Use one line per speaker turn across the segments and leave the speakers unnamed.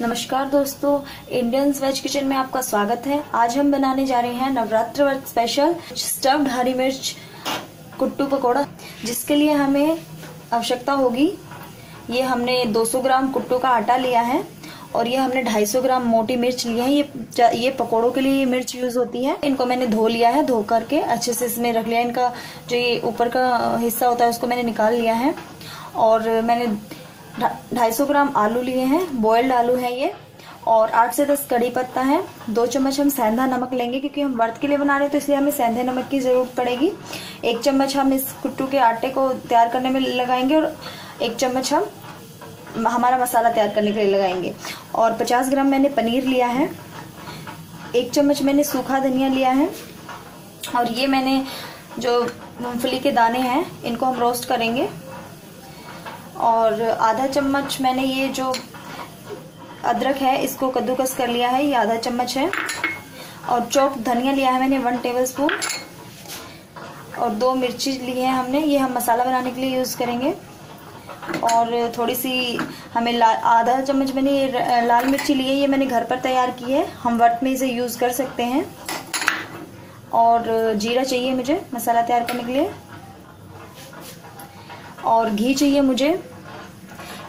नमस्कार दोस्तों Indian veg kitchen में आपका स्वागत है। आज हम बनाने जा रहे हैं नवरात्र वर्त स्पेशल स्टफ्ड हरी मिर्च कुट्टू पकौड़ा, जिसके लिए हमें आवश्यकता होगी। ये हमने 200 ग्राम कुट्टू का आटा लिया है और ये हमने 250 ग्राम मोटी मिर्च लिया है। ये ये पकौड़ों के लिए ये मिर्च यूज़ होती है। इनको मैंने धो लिया है, धो करके अच्छे से इसमें रख लिया इनका जो ये ऊपर का हिस्सा होता है, उसको मैंने निकाल लिया है। और मैंने ढाई सौ ग्राम आलू लिए हैं बॉयल्ड आलू है ये, और आठ से दस कड़ी पत्ता है। दो चम्मच हम सेंधा नमक लेंगे, क्योंकि हम व्रत के लिए बना रहे हैं तो इसलिए हमें सेंधे नमक की ज़रूरत पड़ेगी। एक चम्मच हम इस कुट्टू के आटे को तैयार करने में लगाएँगे, और एक चम्मच हम हमारा मसाला तैयार करने के लिए लगाएँगे। और 50 ग्राम मैंने पनीर लिया है। एक चम्मच मैंने सूखा धनिया लिया है। और ये मैंने जो मूंगफली के दाने हैं, इनको हम रोस्ट करेंगे। और आधा चम्मच मैंने ये जो अदरक है, इसको कद्दूकस कर लिया है, ये आधा चम्मच है। और चौक धनिया लिया है मैंने, वन टेबल स्पून। और दो मिर्ची ली है हमने, ये हम मसाला बनाने के लिए यूज़ करेंगे। और थोड़ी सी हमें आधा चम्मच मैंने ये लाल मिर्ची ली है, ये मैंने घर पर तैयार की है। हम वर्त में इसे यूज़ कर सकते हैं। और जीरा चाहिए मुझे मसाला तैयार करने के लिए। और घी चाहिए मुझे।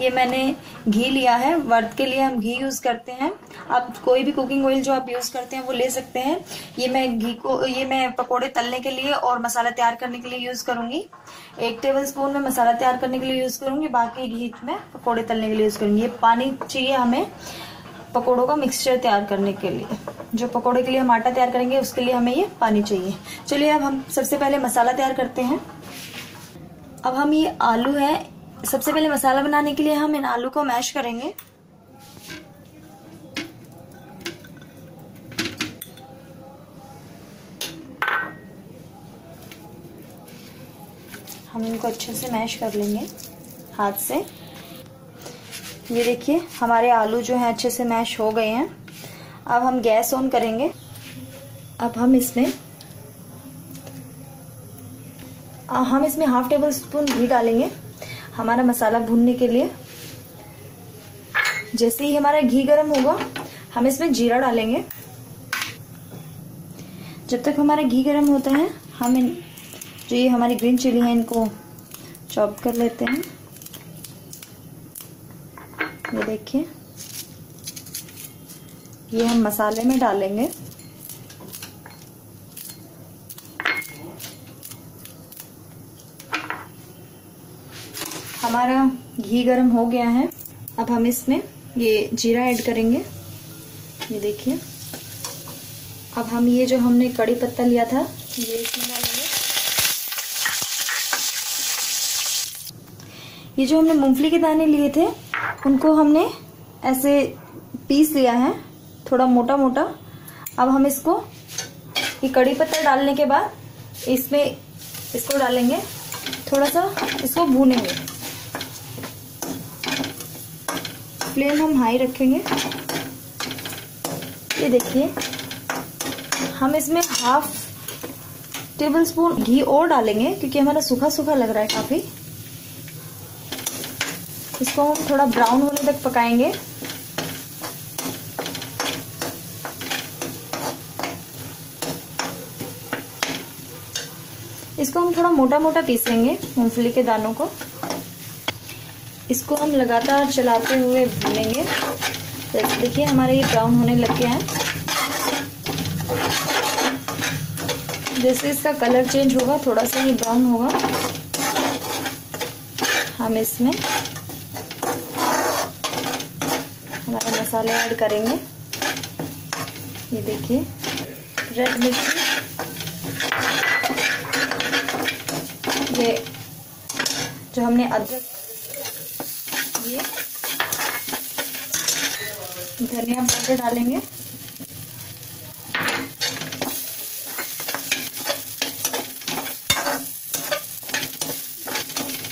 ये मैंने घी लिया है वर्त के लिए हम घी यूज़ करते हैं। आप कोई भी कुकिंग ऑयल जो आप यूज़ करते हैं, वो ले सकते हैं। ये मैं घी को, ये मैं पकोड़े तलने के लिए और मसाला तैयार करने के लिए यूज़ करूँगी। एक टेबल स्पून में मसाला तैयार करने के लिए यूज़ करूँगी, बाकी घी में पकौड़े तलने के लिए यूज़ करूँगी। ये पानी चाहिए हमें पकोड़ों का मिक्सचर तैयार करने के लिए। जो पकोड़े के लिए हम आटा तैयार करेंगे, उसके लिए हमें ये पानी चाहिए। चलिए अब हम सबसे पहले मसाला तैयार करते हैं। अब हम ये आलू है सबसे पहले मसाला बनाने के लिए हम इन आलू को मैश करेंगे। हम इनको अच्छे से मैश कर लेंगे हाथ से। ये देखिए, हमारे आलू जो हैं अच्छे से मैश हो गए हैं। अब हम गैस ऑन करेंगे। अब हम इसमें हम इसमें हाफ़ टेबल स्पून घी डालेंगे। हमारा मसाला भूनने के लिए। जैसे ही हमारा घी गर्म होगा, हम इसमें जीरा डालेंगे। जब तक हमारा घी गर्म होता है, हम इन जो ये हमारी ग्रीन चिली है, इनको चॉप कर लेते हैं। ये देखिए। ये हम मसाले में डालेंगे हमारा घी गरम हो गया है। अब हम इसमें ये जीरा ऐड करेंगे। ये देखिए। अब हम ये जो हमने कड़ी पत्ता लिया था, ये इसमें डालेंगे। ये जो हमने मूंगफली के दाने लिए थे, उनको हमने ऐसे पीस लिया है, थोड़ा मोटा मोटा अब हम इसको, ये कड़ी पत्ता डालने के बाद इसमें इसको डालेंगे, थोड़ा सा इसको भूनेंगे। फ्लेम हम हाई रखेंगे। ये देखिए, हम इसमें हाफ़ टेबल स्पून घी और डालेंगे, क्योंकि हमारा सूखा सूखा लग रहा है काफ़ी। इसको हम थोड़ा ब्राउन होने तक पकाएँगे। इसको हम थोड़ा मोटा मोटा पीसेंगे मूंगफली के दानों को। इसको हम लगातार चलाते हुए भूनेंगे जैसे देखिए, हमारे ये ब्राउन होने लग गया है। जैसे इसका कलर चेंज होगा, थोड़ा सा ये ब्राउन होगा। हम इसमें हमारे मसाले ऐड करेंगे। ये देखिए रेड मिर्ची। ये जो हमने अदरक लिए धनिया पाउडर डालेंगे।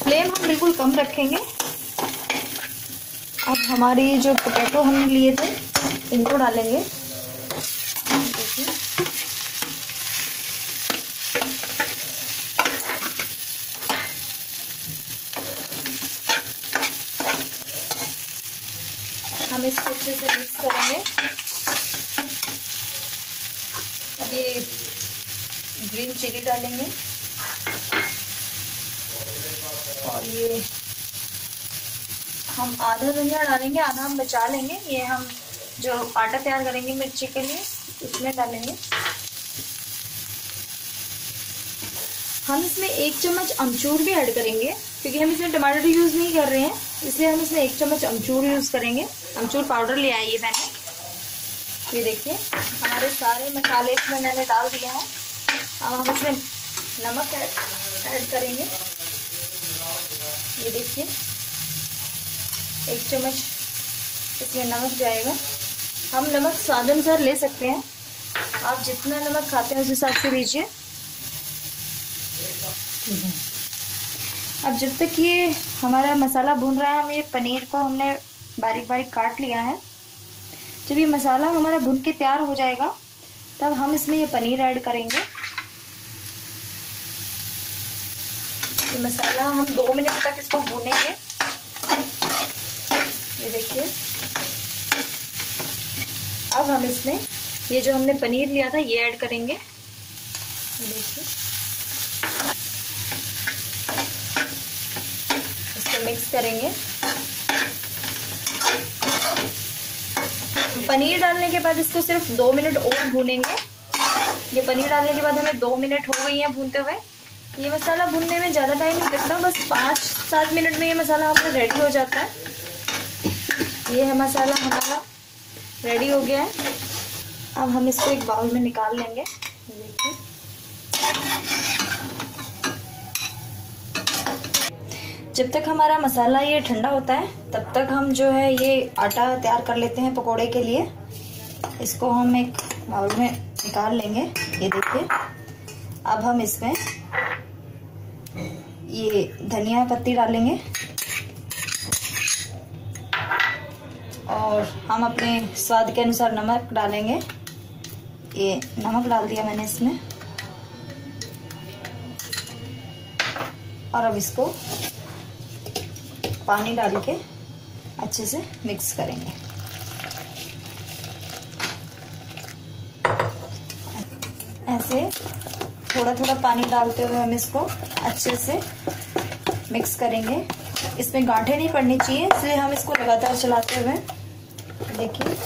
फ्लेम हम बिल्कुल कम रखेंगे। अब हमारी जो पोटैटो हमने लिए थे, इनको डालेंगे हम हम इसको अच्छे से मिक्स करेंगे अब ये ग्रीन चिली डालेंगे। और ये हम आधा धनिया डालेंगे, आधा हम बचा लेंगे। ये हम जो आटा तैयार करेंगे मिर्ची के लिए, उसमें डालेंगे। हम इसमें एक चम्मच अमचूर भी ऐड करेंगे, क्योंकि हम इसमें टमाटर यूज़ नहीं कर रहे हैं, इसलिए हम इसमें एक चम्मच अमचूर यूज़ करेंगे। अमचूर पाउडर ले आइए मैंने। ये देखिए, हमारे सारे मसाले इसमें मैंने डाल दिए हैं। अब हम इसमें नमक ऐड करेंगे। ये देखिए, एक चम्मच इसमें नमक जाएगा। हम नमक स्वाद अनुसार ले सकते हैं। आप जितना नमक खाते हैं उस हिसाब से लीजिए। अब जब तक ये हमारा मसाला भून रहा है, हम ये पनीर को हमने बारीक बारीक काट लिया है। जब ये मसाला हमारा भून के तैयार हो जाएगा, तब हम इसमें ये पनीर ऐड करेंगे। ये मसाला हम दो मिनट तक इसको भूनेंगे। ये देखिए। अब हम इसमें ये जो हमने पनीर लिया था, ये ऐड करेंगे। देखिए। इसको मिक्स करेंगे। पनीर डालने के बाद इसको सिर्फ़ दो मिनट और भूनेंगे। ये पनीर डालने के बाद हमें दो मिनट हो गई है भूनते हुए। ये मसाला भूनने में ज़्यादा टाइम नहीं लगता, बस पाँच सात मिनट में ये मसाला हमारा रेडी हो जाता है। ये है मसाला हमारा रेडी हो गया है। अब हम इसको एक बाउल में निकाल लेंगे। जब तक हमारा मसाला ये ठंडा होता है, तब तक हम जो है ये आटा तैयार कर लेते हैं पकोड़े के लिए। इसको हम एक बाउल में निकाल लेंगे। ये देखिए, अब हम इसमें ये धनिया पत्ती डालेंगे। और हम अपने स्वाद के अनुसार नमक डालेंगे। ये नमक डाल दिया मैंने इसमें। और अब इसको पानी डाल के अच्छे से मिक्स करेंगे। ऐसे थोड़ा थोड़ा पानी डालते हुए हम इसको अच्छे से मिक्स करेंगे। इसमें गांठें नहीं पड़नी चाहिए, इसलिए हम इसको लगातार चलाते हुए देखिए।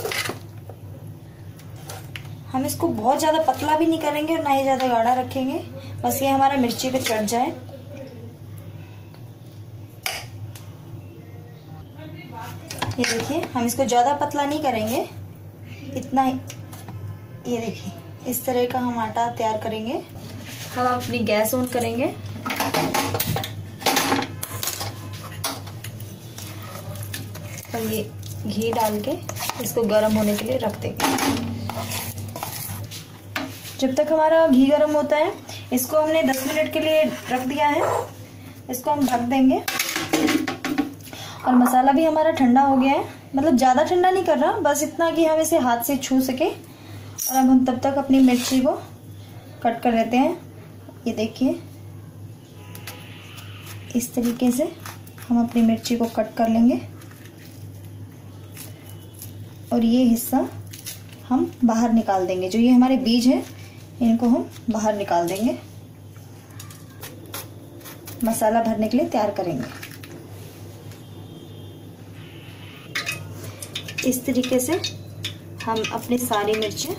हम इसको बहुत ज़्यादा पतला भी नहीं करेंगे और ना ही ज़्यादा गाढ़ा रखेंगे। बस ये हमारा मिर्ची पे चढ़ जाए। ये देखिए, हम इसको ज़्यादा पतला नहीं करेंगे, इतना ही। ये देखिए, इस तरह का हम आटा तैयार करेंगे। हम अपनी गैस ऑन करेंगे। और ये घी डाल के इसको गर्म होने के लिए रख देंगे। जब तक हमारा घी गर्म होता है, इसको हमने 10 मिनट के लिए रख दिया है। इसको हम ढक देंगे। और मसाला भी हमारा ठंडा हो गया है। मतलब ज़्यादा ठंडा नहीं कर रहा, बस इतना कि हम इसे हाथ से छू सके। और अब हम तब तक अपनी मिर्ची को कट कर लेते हैं। ये देखिए। इस तरीके से हम अपनी मिर्ची को कट कर लेंगे। और ये हिस्सा हम बाहर निकाल देंगे। जो ये हमारे बीज हैं, इनको हम बाहर निकाल देंगे। मसाला भरने के लिए तैयार करेंगे। इस तरीके से हम अपनी सारी मिर्चें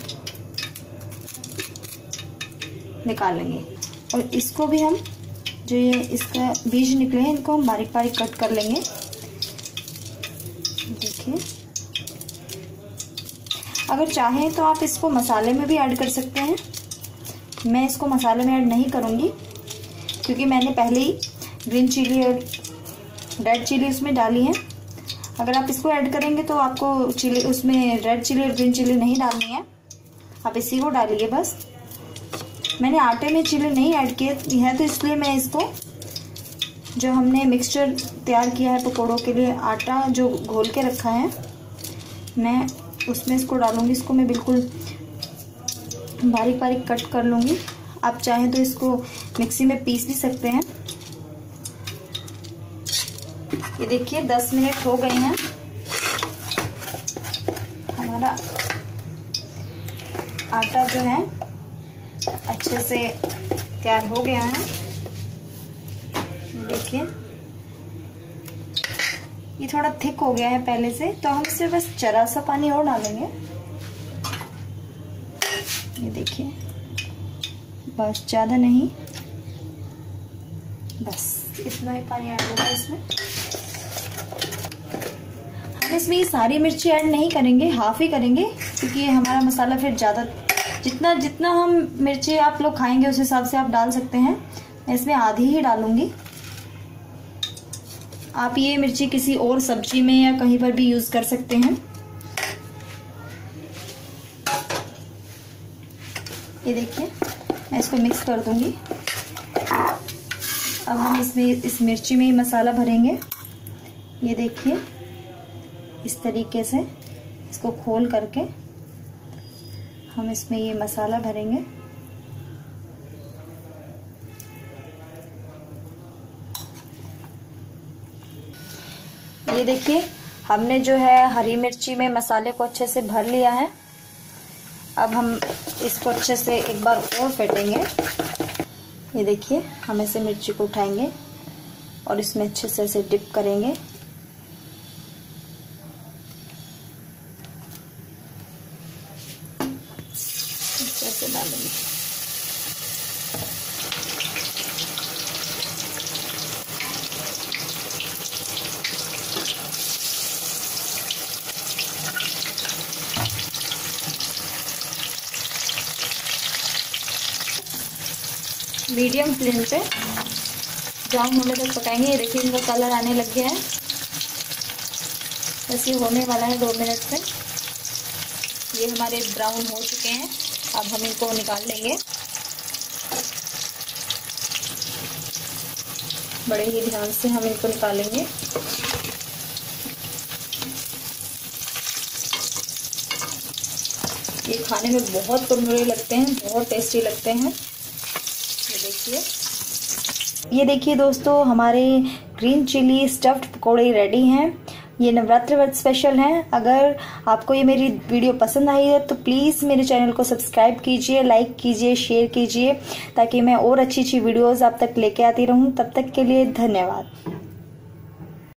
निकाल लेंगे। और इसको भी हम, जो ये इसका बीज निकले हैं, इनको हम बारीक बारीक कट कर लेंगे। देखिए। अगर चाहें तो आप इसको मसाले में भी ऐड कर सकते हैं। मैं इसको मसाले में ऐड नहीं करूँगी, क्योंकि मैंने पहले ही ग्रीन चिली और रेड चिली उसमें डाली है। अगर आप इसको ऐड करेंगे तो आपको चिली, उसमें रेड चिली और ग्रीन चिली नहीं डालनी है। आप इसी को डालिए बस। मैंने आटे में चिली नहीं ऐड किए है तो इसलिए मैं इसको, जो हमने मिक्सचर तैयार किया है पकौड़ों के लिए, आटा जो घोल के रखा है, मैं उसमें इसको डालूँगी। इसको मैं बिल्कुल बारीक बारीक कट कर लूँगी। आप चाहें तो इसको मिक्सी में पीस भी सकते हैं। ये देखिए 10 मिनट हो गए हैं। हमारा आटा जो है अच्छे से तैयार हो गया है। देखिए। ये थोड़ा थिक हो गया है पहले से तो हम इसमें बस जरा सा पानी और डालेंगे। ये देखिए। बस ज़्यादा नहीं। बस इतना ही पानी ऐड होगा इसमें। हम इसमें ये सारी मिर्ची ऐड नहीं करेंगे, हाफ़ ही करेंगे, क्योंकि ये हमारा मसाला फिर ज़्यादा जितना जितना हम मिर्ची आप लोग खाएँगे, उस हिसाब से आप डाल सकते हैं। मैं इसमें आधी ही डालूँगी। आप ये मिर्ची किसी और सब्ज़ी में या कहीं पर भी यूज़ कर सकते हैं। ये देखिए, मैं इसको मिक्स कर दूँगी। अब हम इसमें, इस मिर्ची में ही मसाला भरेंगे। ये देखिए, इस तरीके से इसको खोल करके हम इसमें ये मसाला भरेंगे। ये देखिए, हमने जो है हरी मिर्ची में मसाले को अच्छे से भर लिया है। अब हम इसको अच्छे से एक बार और फेंटेंगे। ये देखिए, हम ऐसे मिर्ची को उठाएँगे और इसमें अच्छे से ऐसे डिप करेंगे। मीडियम फ्लेम पे। ब्राउन होने तक पकाएँगे। ये देखिए, इनका कलर आने लग गया है। बस ये होने वाला है दो मिनट में ये हमारे ब्राउन हो चुके हैं। अब हम इनको निकाल लेंगे। बड़े ही ध्यान से हम इनको निकालेंगे। ये खाने में बहुत कुरमुरे लगते हैं, बहुत टेस्टी लगते हैं। ये देखिए। ये देखिए दोस्तों, हमारे ग्रीन चिली स्टफ्ड पकौड़े रेडी हैं। ये नवरात्र व्रत स्पेशल हैं। अगर आपको ये मेरी वीडियो पसंद आई है तो प्लीज़ मेरे चैनल को सब्सक्राइब कीजिए लाइक कीजिए शेयर कीजिए, ताकि मैं और अच्छी अच्छी वीडियोज़ आप तक लेके आती रहूँ। तब तक के लिए धन्यवाद।